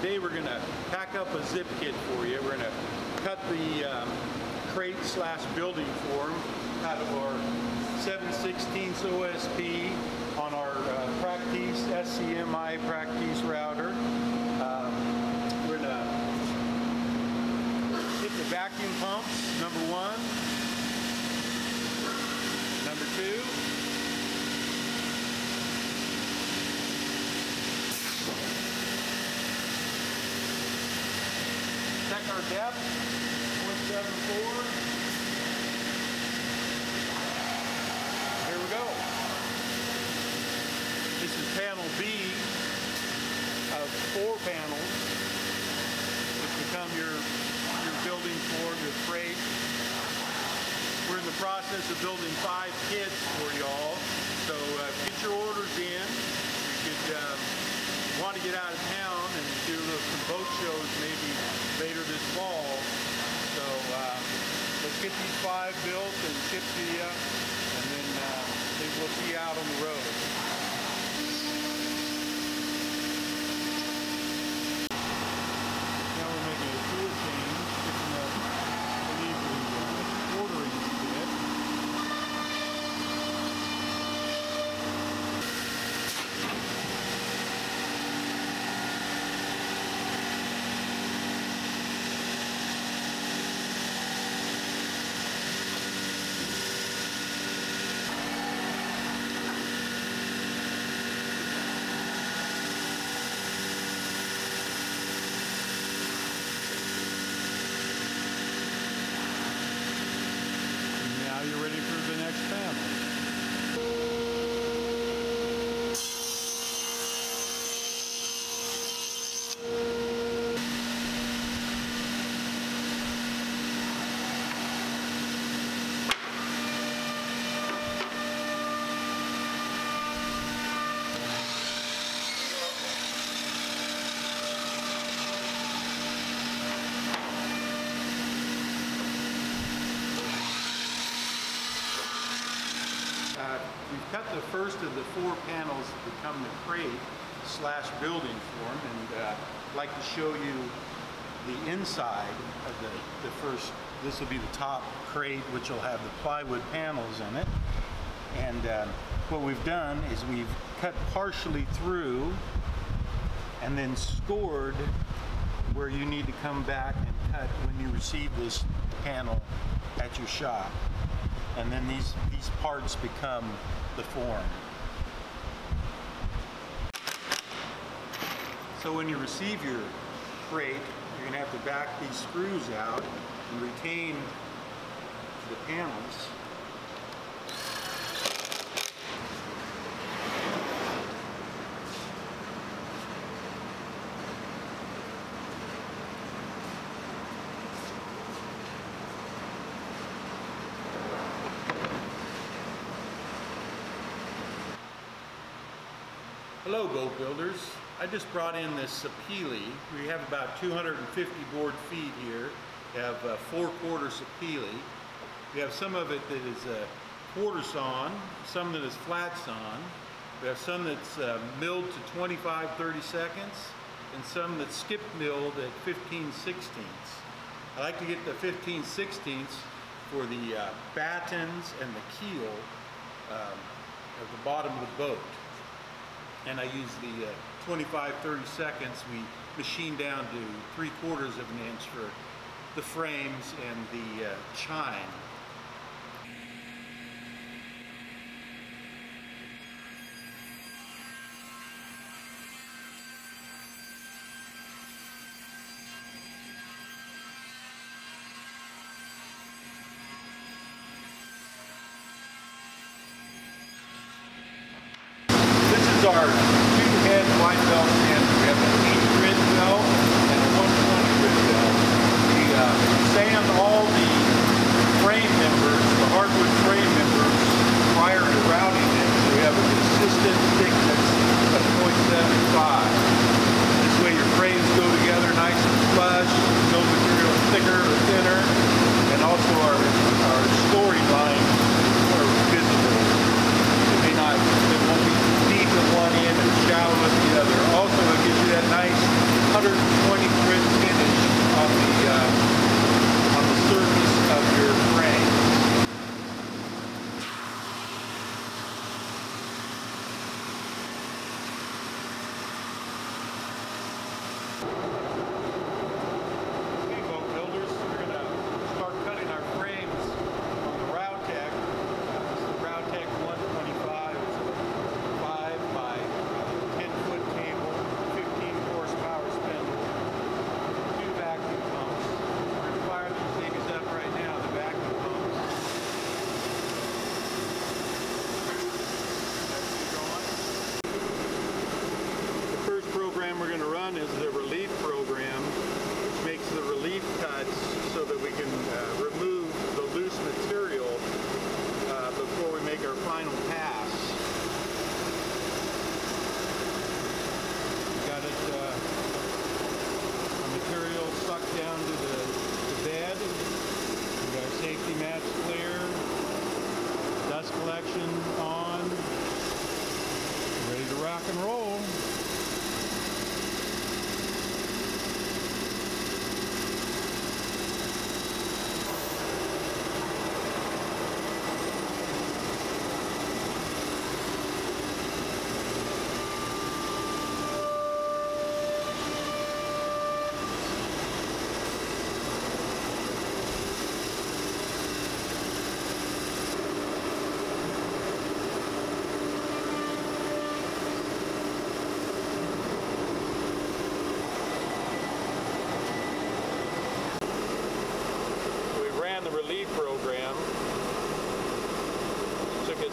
today we're going to pack up a zip kit for you. We're going to cut the um, crate slash building form out of our 7 16 OSB on our uh, Pratix SCMI Pratix router. Um, we're going to hit the vacuum pumps, number one. Number two. Check depth, 0.74. Here we go. This is panel B of four panels, which become your, your building form, your crate. We're in the process of building five kits for y'all. So uh, get your orders in. You could um, want to get out of town and do some boat shows maybe later this fall. So uh, let's get these five built and shipped to you, and then uh, we'll see you out on the road. Now we're making a tool change, picking up, I believe, the uh, quarter inch bit. Now you're ready for the next panel. Uh, We've cut the first of the four panels that become the crate slash building form, and uh, like to show you the inside of the, the first, this will be the top crate, which will have the plywood panels in it. And uh, what we've done is we've cut partially through and then scored where you need to come back and cut when you receive this panel at your shop. And then these, these parts become the form. So when you receive your crate, you're gonna have to back these screws out and retain the panels. Boat builders. I just brought in this Sapele. We have about 250 board feet here. We have uh, four quarter Sapele. We have some of it that is uh, quarter sawn, some that is flat sawn. We have some that's uh, milled to 25, 30 seconds, and some that's skip milled at 15 sixteenths. I like to get the 15 sixteenths for the uh, battens and the keel um, of the bottom of the boat and I use the uh, 25, 30 seconds. We machine down to three quarters of an inch for the frames and the uh, chine. Our two head wide belt sander. We have an 80 grit belt and a 120 grit belt. We uh, sand all the frame members, the hardwood frame members, prior to routing them. So we have a consistent thickness of 0.75. This way your frames go together nice and flush, no material thicker or thinner, and also our, our story lines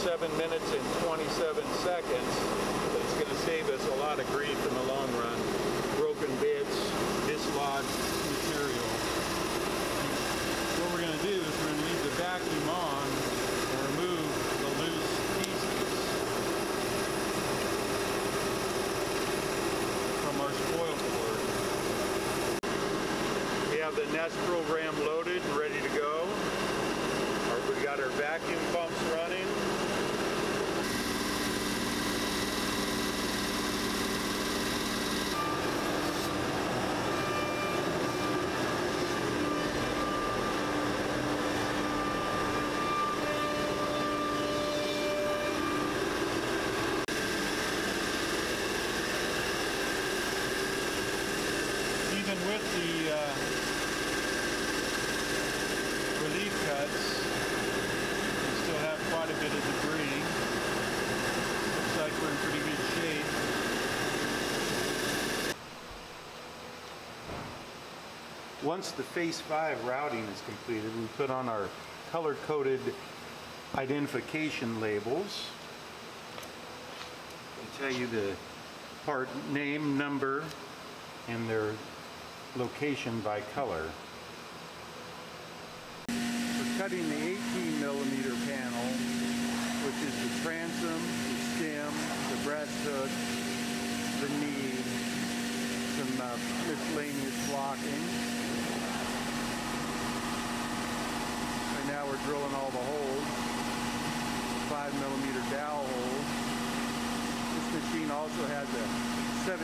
7 minutes and 27 seconds. It's going to save us a lot of grief in the long run. Broken bits, dislodged material. What we're going to do is we're going to leave the vacuum on and remove the loose pieces from our spoil board. We have the nest program loaded and ready to go. We've got our vacuum pumps running. Once the Phase 5 routing is completed, we put on our color-coded identification labels. They tell you the part name, number, and their location by color. We're cutting the 18 millimeter panel, which is the transom, the stem, the breast hook, the knee, some uh, miscellaneous blocking. Right now we're drilling all the holes, five millimeter dowel holes. This machine also has a 17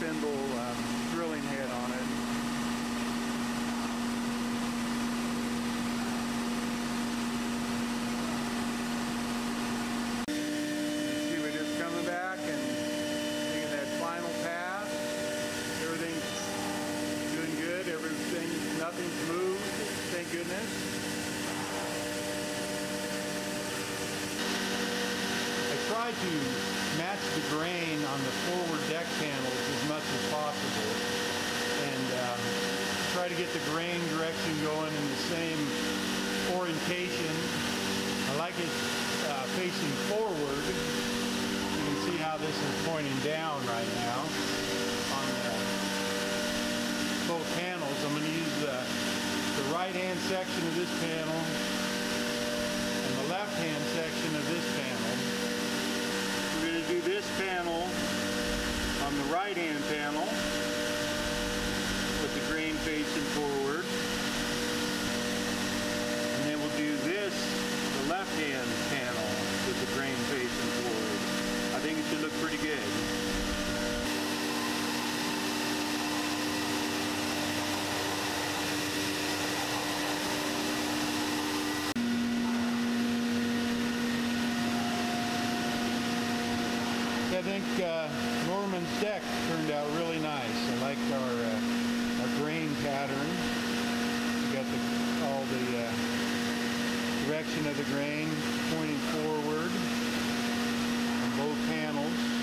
spindle um, drilling head on it. See, we're just coming back and taking that final pass. Everything's doing good. Everything, nothing's moved. Thank goodness. To match the grain on the forward deck panels as much as possible and um, try to get the grain direction going in the same orientation. I like it uh, facing forward. You can see how this is pointing down right now on the, both panels. I'm going to use the, the right hand section of this panel think uh, Norman's deck turned out really nice. I liked our, uh, our grain pattern. We got the, all the uh, direction of the grain pointing forward on both panels.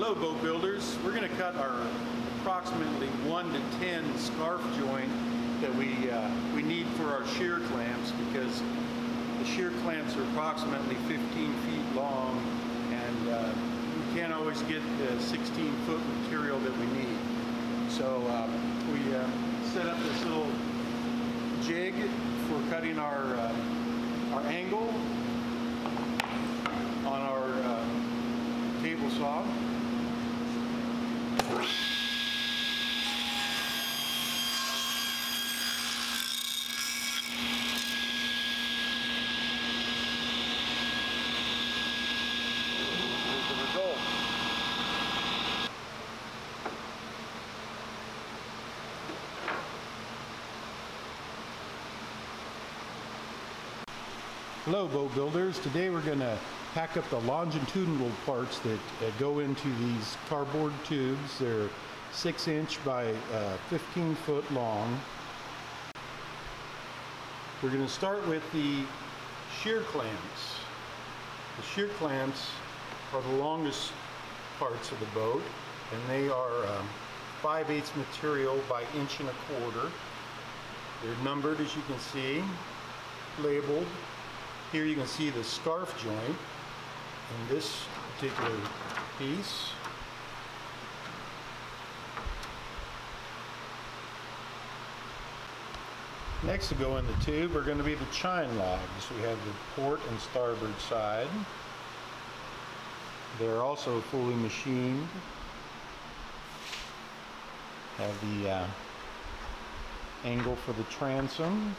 Hello boat builders. We're going to cut our approximately 1 to 10 scarf joint that we, uh, we need for our shear clamps because the shear clamps are approximately 15 feet long and uh, we can't always get the 16 foot material that we need. So uh, we uh, set up this little jig for cutting our, uh, our angle on our uh, table saw. Hello boat builders. Today we're going to pack up the longitudinal parts that uh, go into these cardboard tubes. They're 6 inch by uh, 15 foot long. We're going to start with the shear clamps. The shear clamps are the longest parts of the boat and they are um, 5 eighths material by inch and a quarter. They're numbered as you can see, labeled. Here you can see the scarf joint in this particular piece. Next to go in the tube are going to be the chine logs. We have the port and starboard side. They're also fully machined. Have the uh, angle for the transom.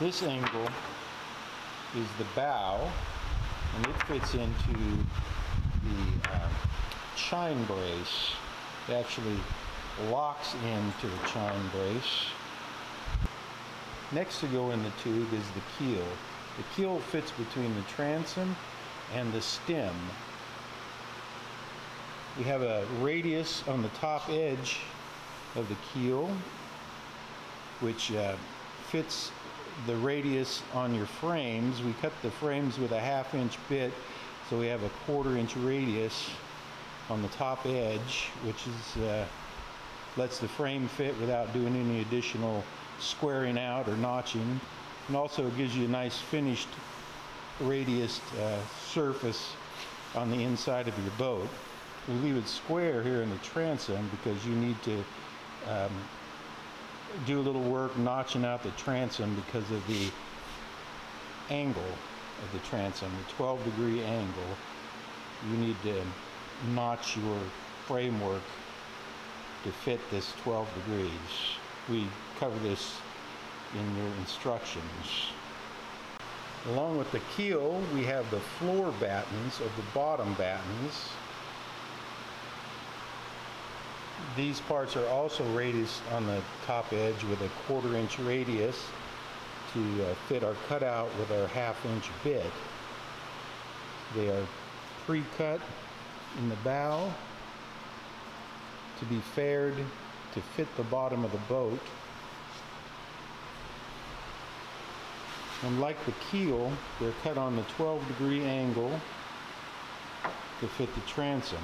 This angle is the bow, and it fits into the uh, chine brace. It actually locks into the chine brace. Next to go in the tube is the keel. The keel fits between the transom and the stem. We have a radius on the top edge of the keel, which uh, fits the radius on your frames. We cut the frames with a half inch bit, so we have a quarter inch radius on the top edge, which is uh, lets the frame fit without doing any additional squaring out or notching. And also gives you a nice finished radius uh, surface on the inside of your boat. We leave it square here in the transom because you need to um, do a little work notching out the transom because of the angle of the transom, the 12 degree angle. You need to notch your framework to fit this 12 degrees. We cover this in your instructions. Along with the keel, we have the floor battens of the bottom battens. These parts are also radiused on the top edge with a quarter inch radius to uh, fit our cutout with our half inch bit. They are pre-cut in the bow to be faired to fit the bottom of the boat. And like the keel, they're cut on the 12 degree angle to fit the transom.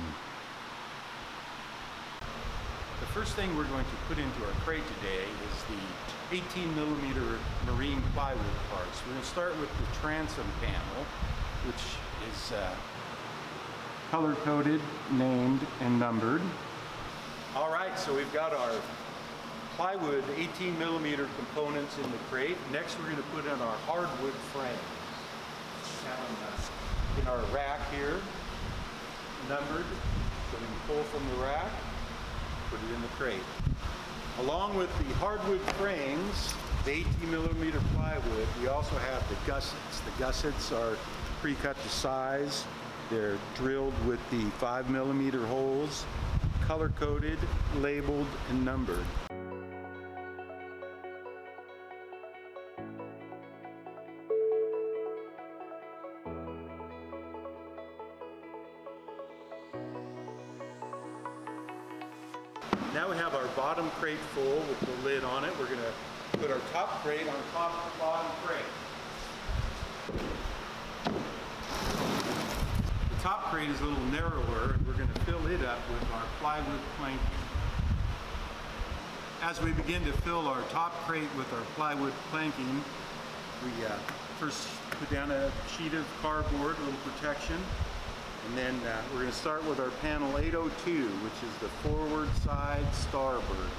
The first thing we're going to put into our crate today is the 18 millimeter marine plywood parts. We're going to start with the transom panel, which is uh, color coded, named, and numbered. All right, so we've got our plywood 18 millimeter components in the crate. Next, we're going to put in our hardwood frames. In our rack here, numbered, so we can pull from the rack, in the. Along with the hardwood frames, the 18 millimeter plywood, we also have the gussets. The gussets are pre-cut to size. They're drilled with the five millimeter holes color-coded, labeled, and numbered. Now we have our bottom crate full with the lid on it. We're gonna put our top crate on top of the bottom crate. The top crate is a little narrower and we're gonna fill it up with our plywood planking. As we begin to fill our top crate with our plywood planking, we uh, first put down a sheet of cardboard, a little protection, and then uh, we're going to start with our panel 802, which is the forward side starboard.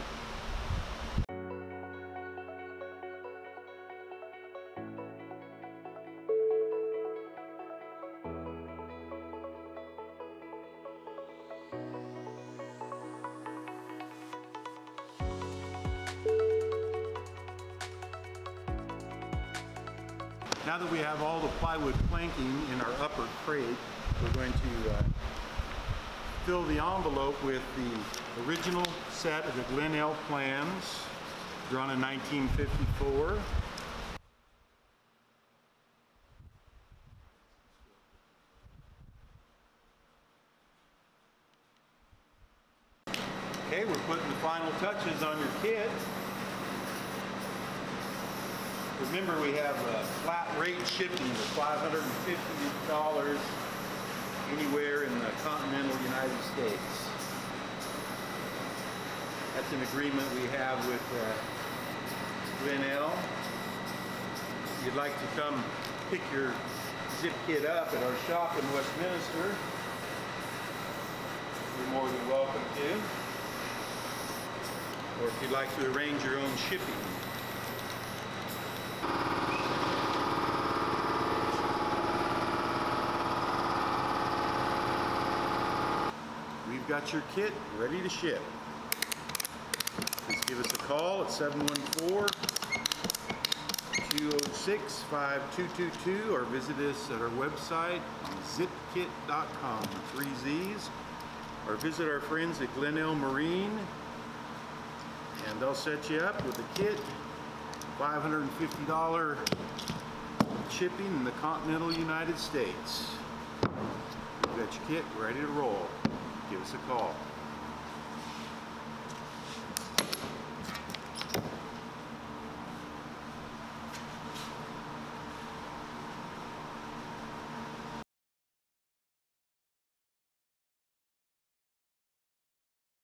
Now that we have all the plywood planking in our upper crate, we're going to uh, fill the envelope with the original set of the Glen-L plans, drawn in 1954. Okay, we're putting the final touches on your kit. Remember, we have a flat rate shipping of $550 anywhere in the continental United States. That's an agreement we have with uh, Glen-L. If you'd like to come pick your zip kit up at our shop in Westminster, you're more than welcome to. Or if you'd like to arrange your own shipping, We've got your kit ready to ship. Please give us a call at 714-206-5222 or visit us at our website zipkit.com, three Z's, or visit our friends at Glen-L Marine and they'll set you up with a kit, $550 shipping in the continental United States. You've got your kit ready to roll. Give us a call.